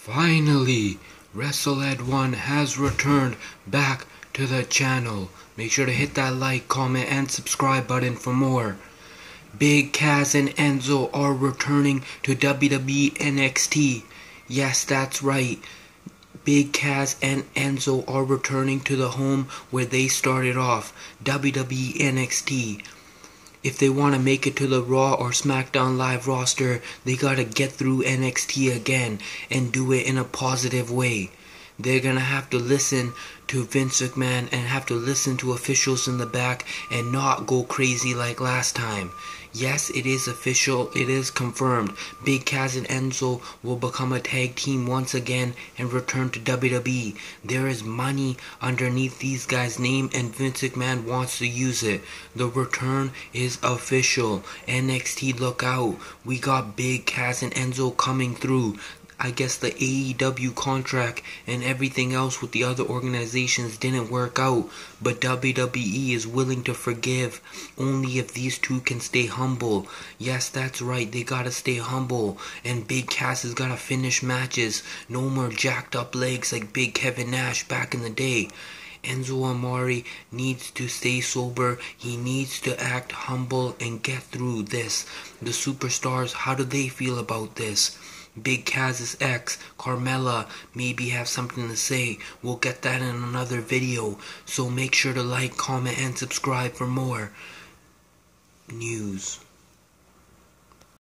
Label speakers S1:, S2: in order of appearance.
S1: Finally, Wrestle Head 1 has returned back to the channel. Make sure to hit that like, comment, and subscribe button for more. Big Cass and Enzo are returning to WWE NXT. Yes, that's right. Big Cass and Enzo are returning to the home where they started off, WWE NXT. If they want to make it to the Raw or SmackDown Live roster, they gotta get through NXT again and do it in a positive way. They're gonna have to listen to Vince McMahon and have to listen to officials in the back and not go crazy like last time. Yes, it is official, it is confirmed. Big Cass and Enzo will become a tag team once again and return to WWE. There is money underneath these guys' name and Vince McMahon wants to use it. The return is official. NXT look out. We got Big Cass and Enzo coming through. I guess the AEW contract and everything else with the other organizations didn't work out, but WWE is willing to forgive only if these two can stay humble. Yes, that's right, they gotta stay humble, and Big Cass has gotta finish matches. No more jacked up legs like Big Kevin Nash back in the day. Enzo Amore needs to stay sober. He needs to act humble and get through this. The superstars, how do they feel about this? Big Cass's ex, Carmella, maybe have something to say. We'll get that in another video. So make sure to like, comment, and subscribe for more news.